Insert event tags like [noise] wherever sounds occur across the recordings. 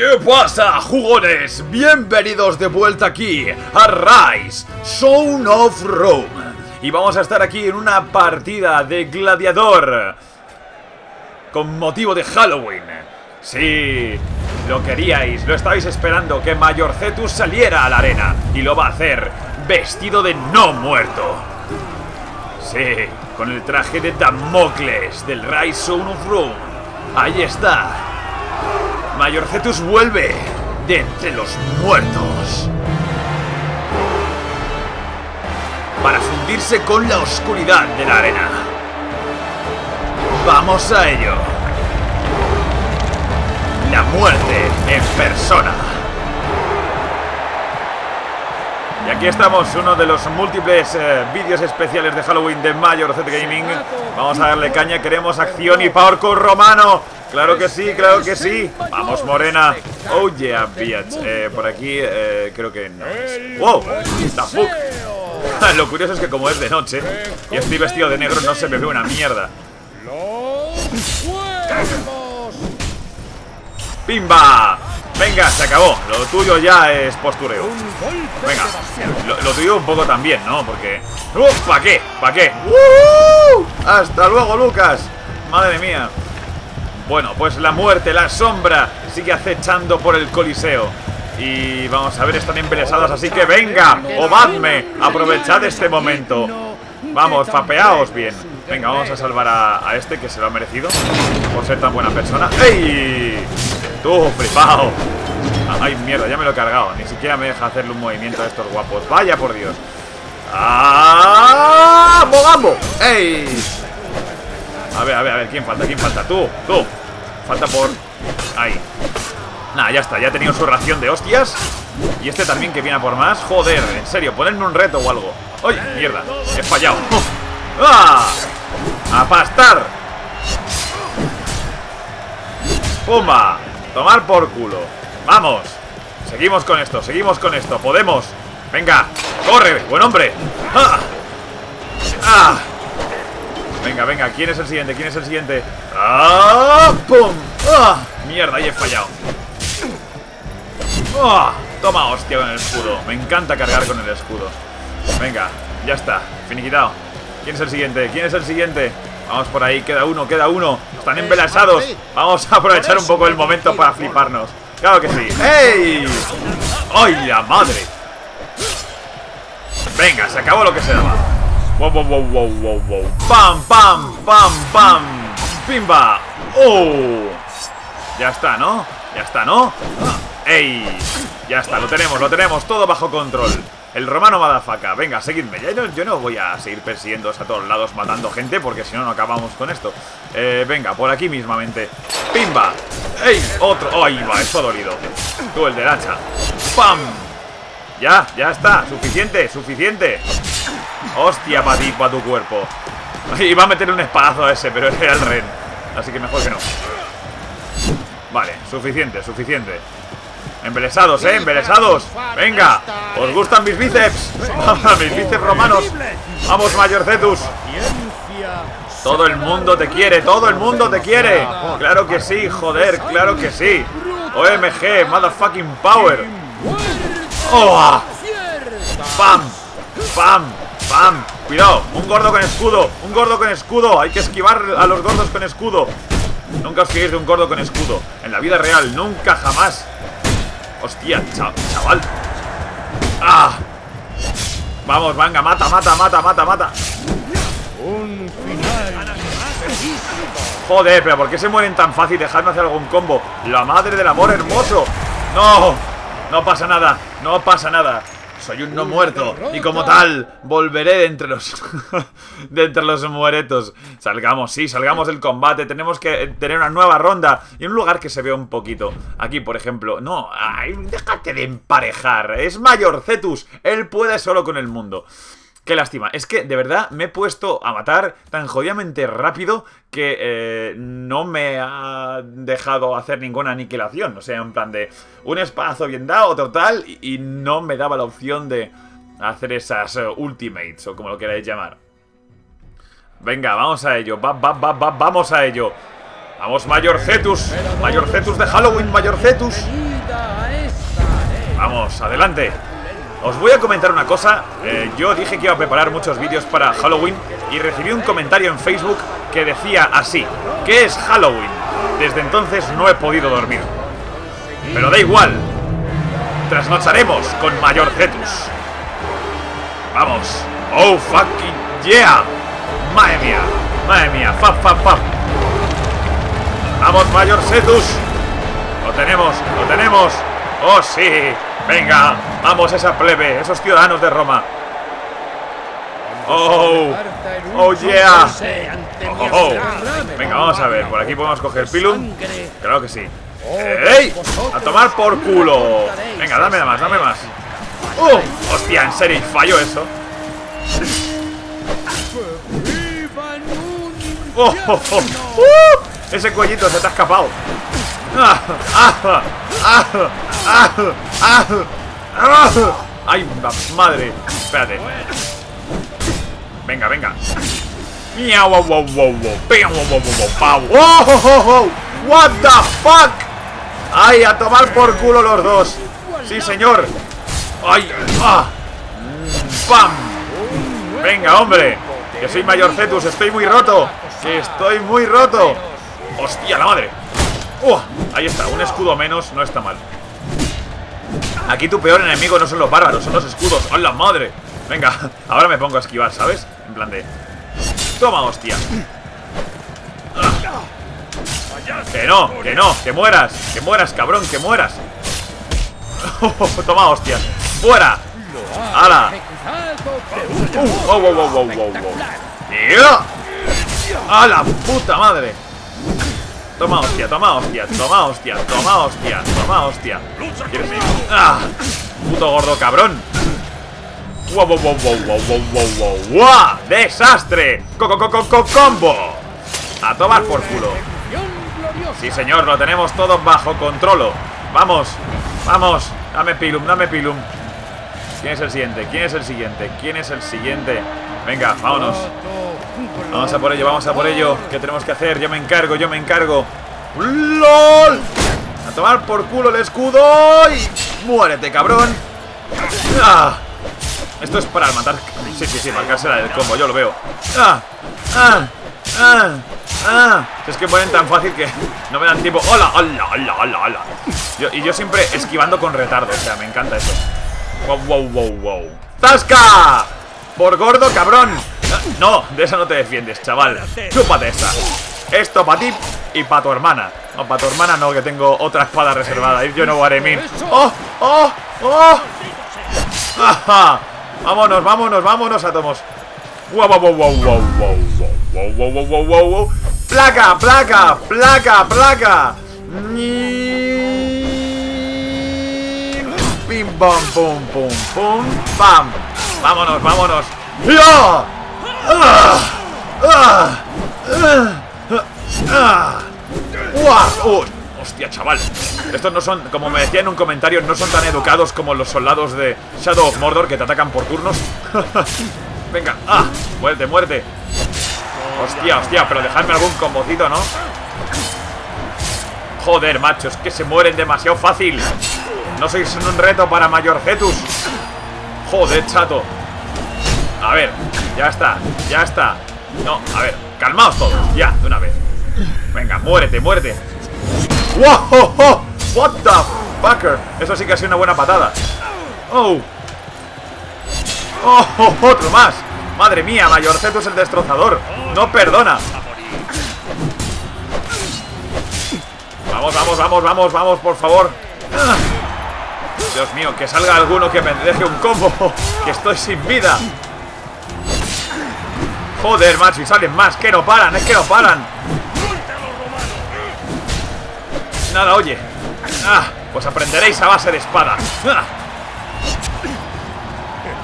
¿Qué pasa, jugones? Bienvenidos de vuelta aquí a Rise, Zone of Rome. Y vamos a estar aquí en una partida de gladiador con motivo de Halloween. Sí, lo queríais, lo estabais esperando que Mayor Cetus saliera a la arena y lo va a hacer vestido de no muerto. Sí, con el traje de Damocles del Rise Zone of Rome. Ahí está. Mayor Cetus vuelve de entre los muertos. Para fundirse con la oscuridad de la arena. Vamos a ello. La muerte en persona. Y aquí estamos, uno de los múltiples eh, vídeos especiales de Halloween de Mayor Z Gaming. Vamos a darle caña, queremos acción y power romano. Claro que sí, claro que sí. Vamos, Morena. Oh yeah, bitch. Eh, por aquí eh, creo que no es. ¡Wow! ¡The fuck! [laughs] Lo curioso es que como es de noche y estoy vestido de negro no se me ve una mierda. ¡Pimba! Venga, se acabó. Lo tuyo ya es postureo. Venga, lo, tuyo un poco también, ¿no? Porque... ¡Uf! ¿Para qué? ¿Para qué? ¡Uh! ¡Hasta luego, Lucas! Madre mía. Bueno, pues la muerte, la sombra sigue acechando por el coliseo. Y vamos a ver, están embelesados, así que venga, obadme, aprovechad este momento. Vamos, fapeaos bien. Venga, vamos a salvar a, este que se lo ha merecido por ser tan buena persona. ¡Ey! Tú, flipao. Ay, mierda, ya me lo he cargado. Ni siquiera me deja hacerle un movimiento a estos guapos. Vaya por Dios. ¡Ah! ¡Mogambo! ¡Ey! A ver, a ver, a ver, ¿quién falta? ¿Quién falta? Tú, tú. Falta por... Ahí. Nada, ya está, ya ha tenido su ración de hostias. Y este también que viene a por más. Joder, en serio, ponedme un reto o algo. ¡Ay, mierda! He fallado. [laughs] ¡Ah! ¡A pastar! ¡Pumba! Tomar por culo. ¡Vamos! Seguimos con esto, seguimos con esto. ¡Podemos! ¡Venga! ¡Corre! ¡Buen hombre! ¡Ah! ¡Ah! Venga, venga, ¿quién es el siguiente? ¿Quién es el siguiente? ¡Ah! ¡Pum! ¡Ah! Mierda, ahí he fallado. ¡Ah! Toma hostia con el escudo. Me encanta cargar con el escudo. Venga, ya está. Finiquitado. ¿Quién es el siguiente? ¿Quién es el siguiente? Vamos por ahí, queda uno, queda uno. Están embelesados. Vamos a aprovechar un poco el momento para fliparnos. Claro que sí. ¡Ey! ¡Ay, la madre! Venga, se acabó lo que se daba. Wow, wow, wow, wow, wow. ¡Pam, pam, pam, pam! ¡Pimba! ¡Oh! Ya está, ¿no? Ya está, ¿no? ¡Ey! Ya está, lo tenemos, lo tenemos todo bajo control. El romano madafaca. Venga, seguidme. Ya no, yo no voy a seguir persiguiéndoos a todos lados matando gente porque si no, no acabamos con esto. Eh, venga, por aquí mismamente. ¡Pimba! ¡Ey! Otro. ¡Ay, va! Eso ha dolido. Tú, el del hacha. ¡Pam! Ya, ya está. Suficiente, suficiente. Hostia, ti, para tu cuerpo. Iba a meter un espadazo a ese, pero era el ren. Así que mejor que no. Vale, suficiente, suficiente. Embelesados, eh, embelesados. Venga, ¿os gustan mis bíceps? [laughs] mis bíceps romanos. Vamos, Mayor Cetus. Todo el mundo te quiere, todo el mundo te quiere. Claro que sí, joder, claro que sí. OMG, motherfucking power. ¡Oh! ¡Pam! ¡Pam! ¡Pam! Cuidado, un gordo con escudo, un gordo con escudo. Hay que esquivar a los gordos con escudo. Nunca os fiéis de un gordo con escudo. En la vida real, nunca jamás. Hostia, chaval. ¡Ah! Vamos, venga, mata, mata, mata, mata, mata. Un final. Joder, pero ¿por qué se mueren tan fácil? Dejadme hacer algún combo. La madre del amor hermoso. No, no pasa nada, no pasa nada. Soy un no muerto y como tal volveré de entre los [laughs] de entre los mueretos. Salgamos, sí, salgamos del combate. Tenemos que tener una nueva ronda y un lugar que se vea un poquito. Aquí, por ejemplo, no, ay, déjate de emparejar. Es Mayor Cetus, él puede solo con el mundo. Qué lástima. Es que, de verdad, me he puesto a matar tan jodidamente rápido que eh, no me ha dejado hacer ninguna aniquilación. O sea, en plan de un espacio bien dado, total, y, y no me daba la opción de hacer esas uh, ultimates, o como lo queráis llamar. Venga, vamos a ello. Va, va, va, va, vamos a ello. Vamos, Mayor Cetus. Mayor Cetus de Halloween, Mayor Cetus. Vamos, adelante. Os voy a comentar una cosa. Eh, yo dije que iba a preparar muchos vídeos para Halloween y recibí un comentario en Facebook que decía así. ¿Qué es Halloween? Desde entonces no he podido dormir. Pero da igual. Trasnocharemos con Mayor Cetus. Vamos. Oh, fucking yeah. Madre mía. Madre mía. Fa, fa, fa. Vamos, Mayor Cetus. Lo tenemos, lo tenemos. Oh, sí. Venga, vamos esa plebe, esos ciudadanos de Roma. Oh, oh yeah. Oh, oh, oh. Venga, vamos a ver, por aquí podemos coger Pilum. Claro que sí. ¡Ey! A tomar por culo. Venga, dame más, dame más. ¡Oh! Hostia, en serio, falló eso. ¡Oh! oh, oh. ¡Uh! Ese cuellito se te ha escapado. ¡Ay, madre! Espérate. Venga, venga. ¡Miau! ¡Wow! ¡Wow! ¡Wow! ¡Wow! ¡Oh! oh, oh, oh! ¡What the fuck! ¡Ay, a tomar por culo los dos! ¡Sí, señor! ¡Ay! ¡Ah! ¡Pam! ¡Venga, hombre! Que soy mayor Cetus, estoy muy roto. Que estoy muy roto. ¡Hostia, la madre! Ahí está, un escudo menos, no está mal. Aquí tu peor enemigo no son los bárbaros, son los escudos. ¡Hola, madre! Venga, [laughs] ahora me pongo a esquivar, ¿sabes? En plan de... Toma, hostia. Que no, que no, que mueras. Que mueras, cabrón, que mueras. [laughs] Toma, hostias. ¡Fuera! ¡Hala! Uh, wow, wow, wow, wow, wow, wow. ¡A la puta madre! Toma hostia, toma hostia, toma hostia, toma hostia, toma hostia. ¿Quieres ir? ¡Ah! Puto gordo cabrón. ¡Wow, wow, wow, wow, wow, wow, wow, wow! wow. ¡Desastre! ¡Coco, coco, coco, combo! A tomar por culo. Sí, señor, lo tenemos todo bajo control. Vamos, vamos. Dame pilum, dame pilum. ¿Quién es el siguiente? ¿Quién es el siguiente? ¿Quién es el siguiente? Venga, vámonos. Vamos a por ello, vamos a por ello. ¿Qué tenemos que hacer? Yo me encargo, yo me encargo. ¡LOL! A tomar por culo el escudo y... ¡Muérete, cabrón! ¡Ah! Esto es para matar... Sí, sí, sí, marcársela del combo, yo lo veo. ¡Ah! ¡Ah! ¡Ah! Es que mueren tan fácil que no me dan tiempo. ¡Hola! ¡Hola! ¡Hola! ¡Hola! ¡Hola! y yo siempre esquivando con retardo. O sea, me encanta eso. ¡Wow! ¡Wow! ¡Wow! ¡Wow! ¡Tasca! ¡Por gordo, cabrón! No, de eso no te defiendes, chaval. Chúpate esta. Esto para ti y para tu hermana. No, para tu hermana no, que tengo otra espada reservada. Yo no Waremín. ¡Oh! ¡Oh! ¡Oh! ¡Ajá! Vámonos, vámonos, vámonos, átomos. ¡Wow, wow, wow, wow, wow, wow, wow, wow, wow, wow, wow, wow! ¡Placa, placa, placa, placa! ¡Pim, pam, pum, pum, pum! ¡Pam! ¡Vámonos, vámonos! ¡Ya! ¡Uy! ¡Hostia, chaval! Estos no son, como me decía en un comentario, no son tan educados como los soldados de Shadow of Mordor que te atacan por turnos. [laughs] Venga, ¡ah! Muerte, muerte. Hostia, hostia, pero dejadme algún combocito, ¿no? Joder, machos, que se mueren demasiado fácil. No sois un reto para Mayor Cetus. Joder, chato. A ver, ya está, ya está No, a ver, calmaos todos Ya, de una vez Venga, muérete, muérete ¡Wow! ¡What the fucker! Eso sí que ha sido una buena patada ¡Oh! ¡Oh! ¡Otro más! ¡Madre mía! Mayorceto es el destrozador ¡No perdona! Vamos, vamos, vamos, vamos, vamos, por favor Dios mío, que salga alguno que me deje un combo [laughs] Que estoy sin vida. Joder, macho, y salen más, que no paran, es que no paran. Nada, oye. Ah, Pues aprenderéis a base de espada. Ah.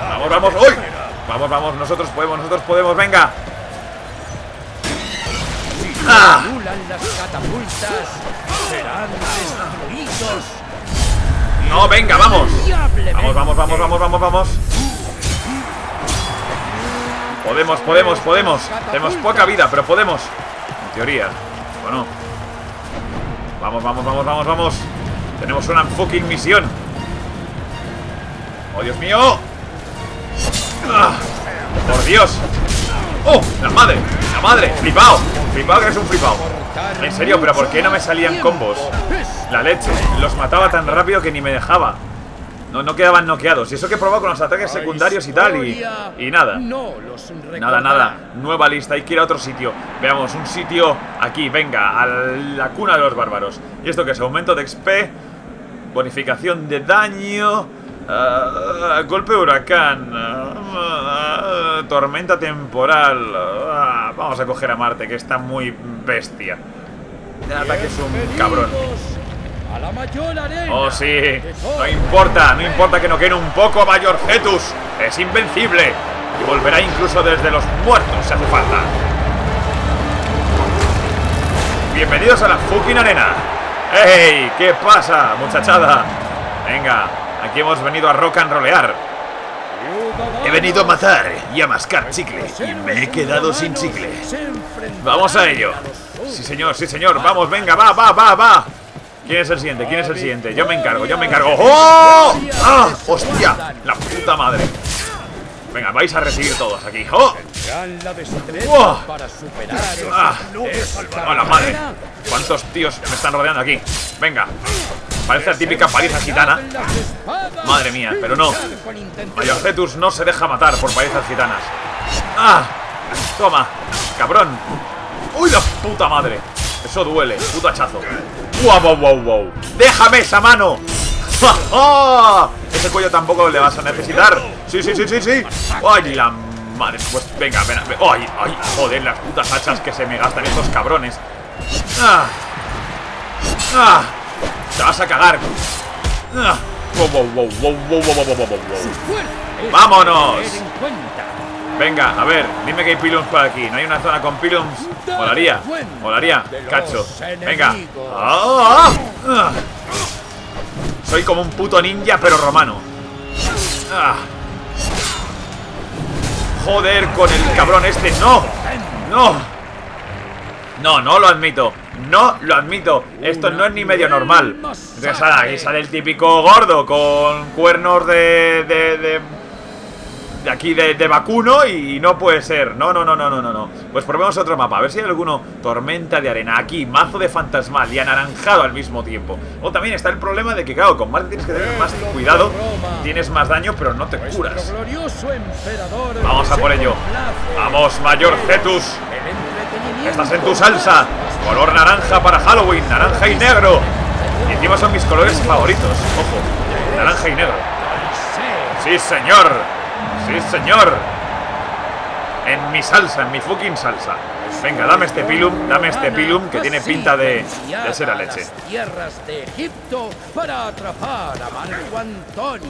Vamos, vamos, uy. Vamos, vamos, nosotros podemos, nosotros podemos, venga. Ah. No, venga, vamos Vamos, vamos, vamos, vamos, vamos, vamos Podemos, podemos, podemos. Tenemos poca vida, pero podemos. En teoría. Bueno. Vamos, vamos, vamos, vamos, vamos. Tenemos una fucking misión. ¡Oh, Dios mío! ¡Ah! ¡Por Dios! ¡Oh! ¡La madre! ¡La madre! ¡Flipao! ¡Flipao que es un flipao! En serio, pero ¿por qué no me salían combos? La leche. Los mataba tan rápido que ni me dejaba. No, no quedaban noqueados. Y eso que he probado con los ataques secundarios y tal. Y, y nada. Nada, nada. Nueva lista. Hay que ir a otro sitio. Veamos, un sitio aquí. Venga, a la cuna de los bárbaros. ¿Y esto qué es? Aumento de XP. Bonificación de daño. Ah, golpe de huracán. ah, tormenta temporal. ah, vamos a coger a Marte, que está muy bestia. Ataque es un cabrón. A la mayor arena. Oh, sí. No importa, no importa que no quede un poco Mayor Cetus. Es invencible. Y volverá incluso desde los muertos si hace falta. Bienvenidos a la fucking arena. ¡Ey! ¿Qué pasa, muchachada? Venga, aquí hemos venido a rock and rollear. He venido a matar y a mascar chicle. Y me he quedado sin chicle. Vamos a ello. Sí, señor, sí, señor. Vamos, venga, va, va, va, va. ¿Quién es el siguiente? ¿Quién es el siguiente? Yo me encargo, yo me encargo. ¡Oh! ¡Ah! ¡Hostia! La puta madre. Venga, vais a recibir todos aquí. ¡Oh! Superar ¡Ah! esta ¡Oh, la madre! ¿Cuántos tíos me están rodeando aquí? Venga. Parece la típica paliza gitana. Madre mía, pero no. Mayor Cetus no se deja matar por palizas gitanas. ¡Ah! Toma, cabrón. ¡Uy, la puta madre! Eso duele, puto hachazo. ¡Wow, wow, wow, wow! ¡Déjame esa mano! [laughs] ¡Ah! Ese cuello tampoco le vas a necesitar. Sí, sí, sí, sí, sí. ¡Ay, la madre! Pues venga, ven, ven. ¡Ay, ay! Joder, las putas hachas que se me gastan estos cabrones. ¡Ah! ¡Ah! ¡Te vas a cagar! ¡Vámonos! Venga, a ver, dime que hay pilums por aquí. ¿No hay una zona con pilums? Molaría, molaría, cacho. Venga. Soy como un puto ninja, pero romano. Joder, con el cabrón este. ¡No! ¡No! No, no lo admito. No lo admito. Esto no es ni medio normal. Entonces, ahora, aquí sale el típico gordo con cuernos de. de. de, de aquí de, de vacuno y no puede ser. No, no, no, no, no, no, no. Pues probemos otro mapa. A ver si hay alguno. Tormenta de arena. Aquí, mazo de fantasmal y anaranjado al mismo tiempo. O también está el problema de que, claro, con Marte tienes que tener más cuidado. Tienes más daño, pero no te curas. Vamos a por ello. Vamos, Mayor Cetus. Estás en tu salsa. Color naranja para Halloween, naranja y negro. Y encima son mis colores favoritos. Ojo, naranja y negro. Sí, señor. Sí, señor. En mi salsa, en mi fucking salsa. Venga, dame este pilum, dame este pilum que tiene pinta de, de ser a leche.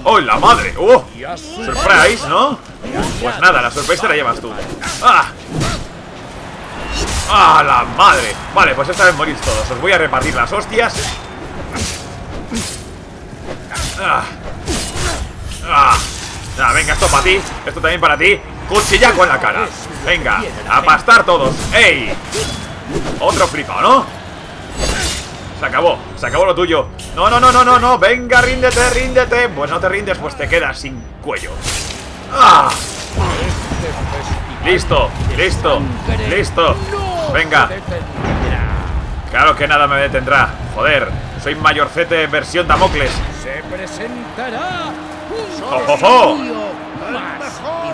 ¡Oh, la madre! ¡Oh! ¡Surprise, ¿no? Pues nada, la sorpresa la llevas tú. ¡Ah! ¡Ah, la madre! Vale, pues esta vez morís todos. Os voy a repartir las hostias. ¡Ah! ¡Ah! Ah, venga, esto para ti. Esto también para ti. Cuchillaco en la cara. Venga, a pastar todos. ¡Ey! Otro flipado, ¿no? Se acabó, se acabó lo tuyo. No, no, no, no, no, no. Venga, ríndete, ríndete. Pues no te rindes, pues te quedas sin cuello. ¡Ah! Listo, listo, listo. Venga. Claro que nada me detendrá. Joder, soy mayorcete versión Damocles. Se presentará ¡Oh, oh, oh!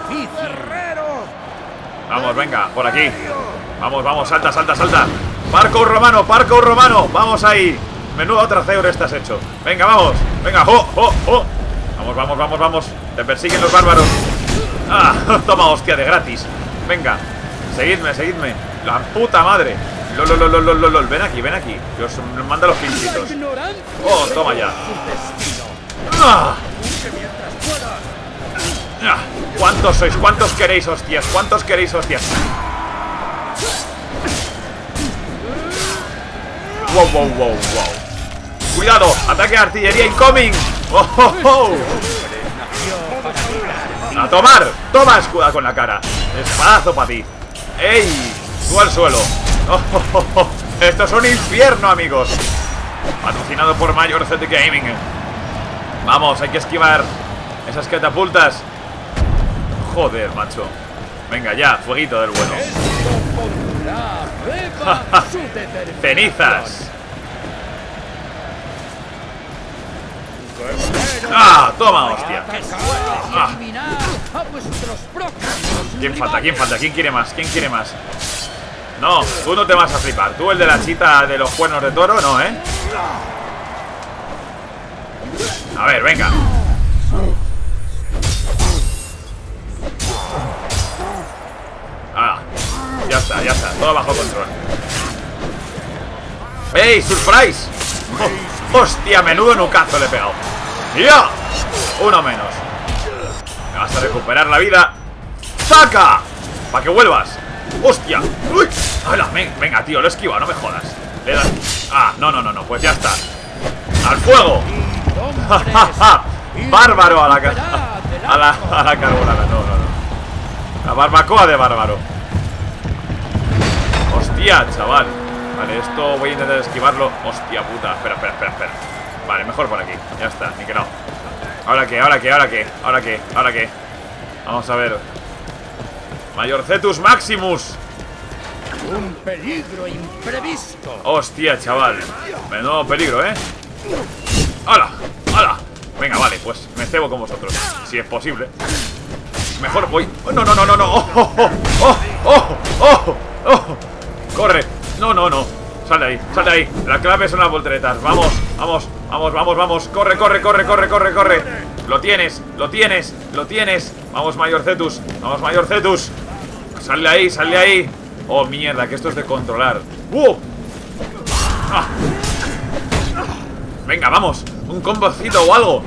difícil. Vamos, venga, por aquí. Vamos, vamos, salta, salta, salta. Parkour romano, parkour romano. Vamos ahí. Menudo trasero estás hecho. Venga, vamos. Venga, oh, oh, oh. Vamos, vamos, vamos, vamos. Te persiguen los bárbaros. Ah, [laughs] toma hostia de gratis. Venga, seguidme, seguidme. La puta madre. Lol, lol, lol, lol, lol. Ven aquí, ven aquí. Que os manda los pinchitos. Oh, toma ya. Ah, ah. ¿Cuántos sois? ¿Cuántos queréis hostias? ¿Cuántos queréis hostias? Wow, wow, wow, wow. Cuidado, ataque de artillería incoming. Oh, oh, oh. A tomar, toma escuda con la cara. Espadazo para ti. ¡Ey! Tú al suelo. Oh, [laughs] oh. Esto es un infierno, amigos. Patrocinado por Mayor Z Gaming. Vamos, hay que esquivar esas catapultas. Joder, macho. Venga, ya, fueguito del bueno. [laughs] Cenizas. ¡Ah! Toma, hostia. Ah. ¿Quién falta? ¿Quién falta? ¿Quién quiere más? ¿Quién quiere más? No, tú no te vas a flipar. Tú el de la chita de los cuernos de toro, no, ¿eh? A ver, venga. Ah, ya está, ya está. Todo bajo control. ¡Ey! ¡Surprise! Oh, ¡Hostia! Menudo nucazo le he pegado. ¡Ya! Uno menos. Me vas a recuperar la vida. ¡Saca! Para que vuelvas. ¡Hostia! ¡Uy! ¡Hala! ven- Venga, tío, lo he esquivado, no me jodas. Le das. Ah, no, no, no, no. Pues ya está. ¡Al fuego! ¡Ja, ja, ja! ¡Bárbaro a la, a la, a la carbonara! No, no, no. La barbacoa de bárbaro. ¡Hostia, chaval! Vale, esto voy a intentar esquivarlo. ¡Hostia puta! Espera, espera, espera, espera. Vale, mejor por aquí. Ya está, ni que no. ¿Ahora qué? ¿Ahora qué? ¿Ahora qué? ¿Ahora qué? ¿Ahora qué? Vamos a ver. Mayor Cetus Maximus. Un peligro imprevisto. Hostia, chaval. Menudo peligro, ¿eh? ¡Hala! ¡Hala! Venga, vale, pues me cebo con vosotros. Si es posible. Mejor voy. ¡Oh, no, no, no, no, no! ¡Oh, oh, oh! ¡Oh! ¡Oh! ¡Oh! ¡Corre! No, no, no. Sal de ahí, sal de ahí. La clave son las volteretas. Vamos, vamos, vamos, vamos, vamos. Corre, corre, corre, corre, corre, corre. Lo tienes, lo tienes, lo tienes. Vamos, Mayor Cetus. Vamos, Mayor Cetus. Sal de ahí, sal de ahí. Oh, mierda, que esto es de controlar. ¡Uh! ¡Ah! Venga, vamos. Un combocito o algo.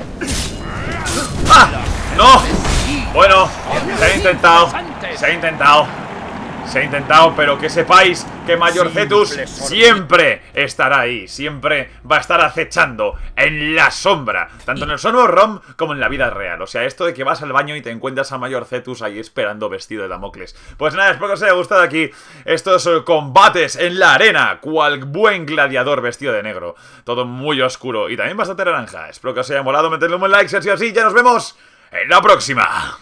¡Ah! ¡No! Bueno, se ha intentado. Se ha intentado. Se ha intentado, pero que sepáis que Mayor Cetus siempre estará ahí. Siempre va a estar acechando en la sombra. Tanto en el Sono ROM como en la vida real. O sea, esto de que vas al baño y te encuentras a Mayor Cetus ahí esperando vestido de Damocles. Pues nada, espero que os haya gustado aquí estos eh, combates en la arena. Cual buen gladiador vestido de negro. Todo muy oscuro y también bastante naranja. Espero que os haya molado. Meterle un buen like si ha sido así. Ya nos vemos en la próxima.